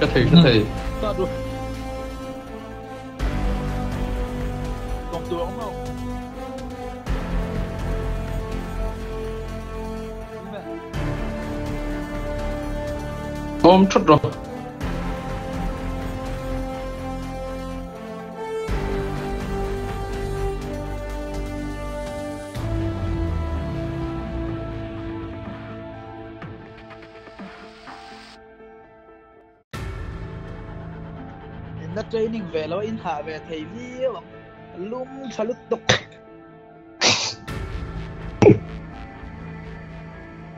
cái thầy cái ta đuổi. Còn không? Không ôm chút rồi training về lo in hạ về thầy vi lum salut tục.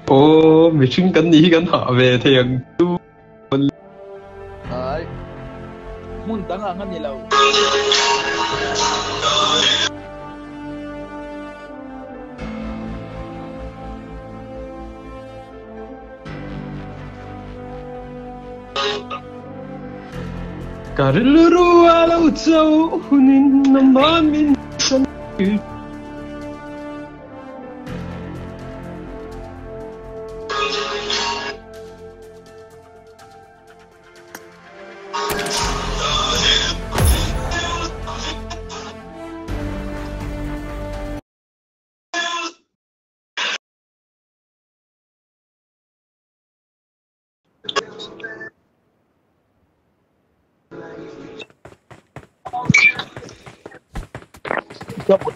Ô mình xin cần ý cần họ về thì thằng tu đấy. Muốn tăng ang anh lâu Karluru alaw tsaw hunin naman minsan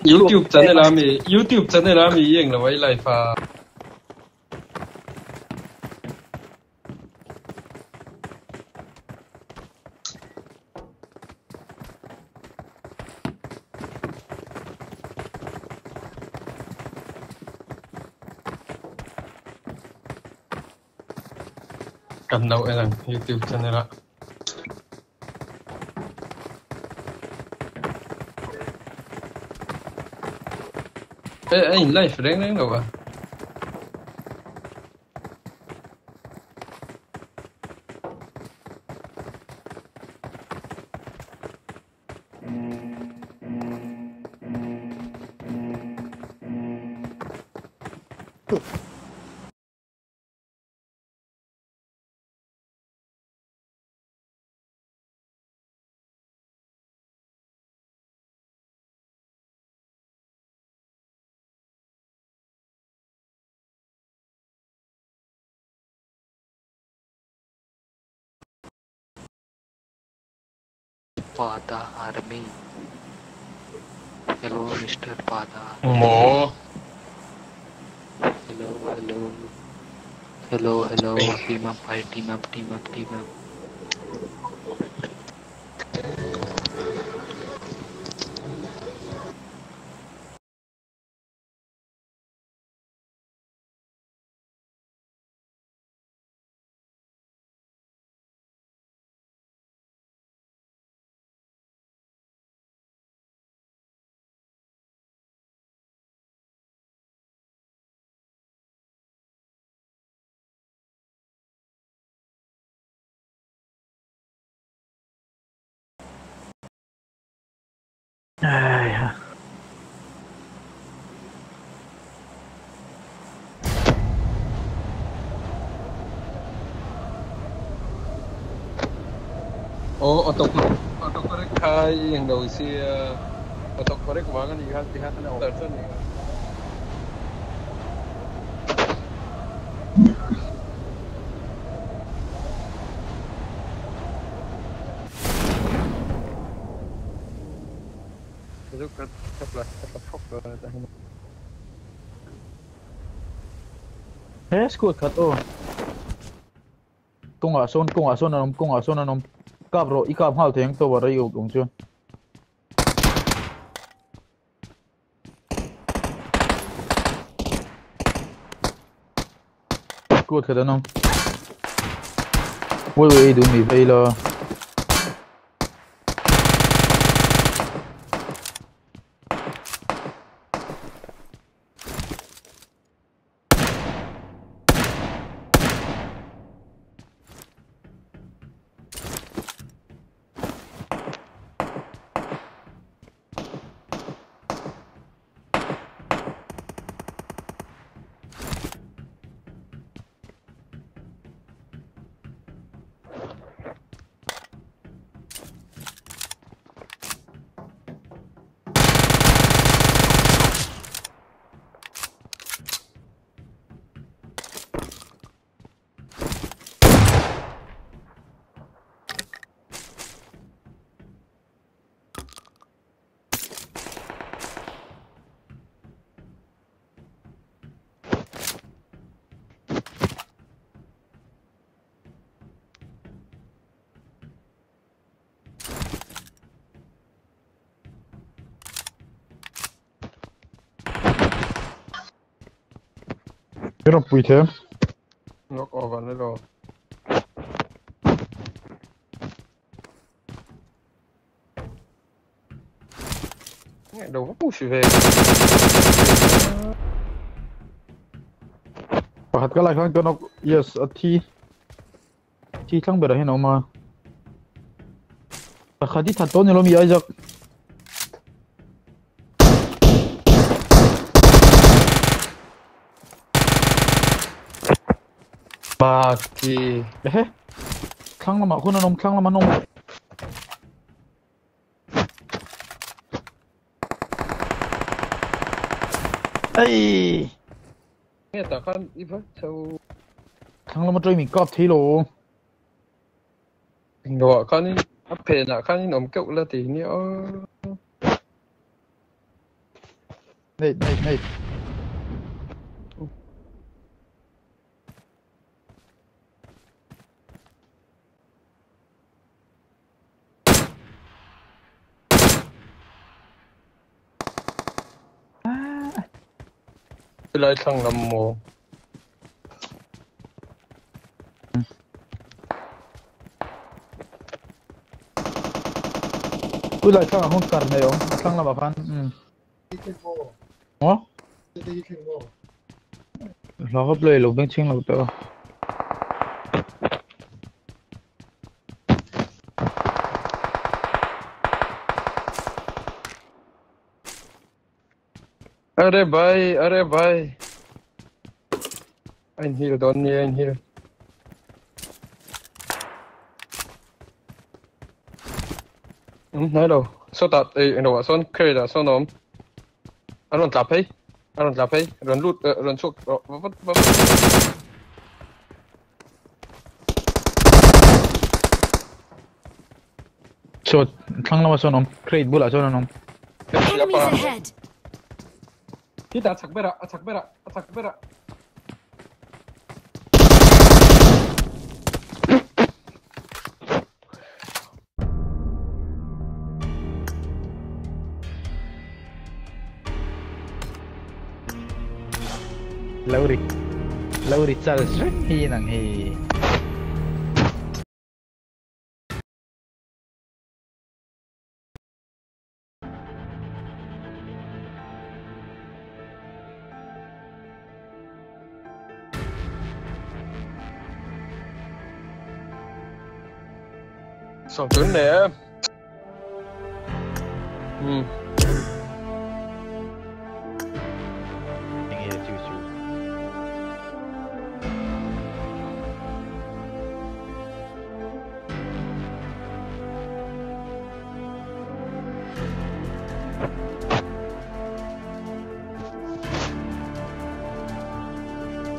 YouTube channel ami YouTube channel ami yeng la wai life a kan đâu em YouTube channel ạ این لایف رنگ رنگ و Oof. पादा army. Hello mister पादा मो। Hello hello hello hello team up team up team up team up Ah, ja. Oh, otokorek. Otokorek, hai yang dah usia. Eh, otokorek banget lihat lihat ada alternatif. Na person ni. Itu kan kaplas kapok tahin. thế school khát ô công son công son anh công à son anh cáp rồi ít cáp tiếng tôi vào đây yêu chưa school khát anh ôi đúng mì vậy là Drop bu ite. Yok o bende de o. Nie, no musi wyjść. Pahat yes a ti ti tlang berahin oma. Khadi thaton lo mi ajak Sparky. Hä? Klang nochmal, runtergenommen, klang nochmal, nochmal. Ey! Ja, da kann ich was zu. Klang nochmal, Jamie, Gott, Hilo. Ja, kann ich. Abhängen, da kann ich noch umgehen, oder die nicht. Nee, nee, nee. Tôi lại thằng làm mồ. tu lai thlang hon kar nei ong thlang lama khan um mo lo hop lei lo beng ching lo to अरे भाई अरे भाई anh heal đón đi anh heal ừ, nói đâu số tạt ấy anh đâu số khơi là số nóm anh còn lặp ấy anh còn lặp ấy rồi lút rồi xuống rồi vấp vấp so thlang lama so nom crate bula so nom Enemies ahead! كده هتكبرها هتكبرها هتكبرها Lauri Lauri Charles Hinan Hinan hi sòng tướng nè. Ừ.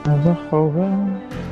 Nang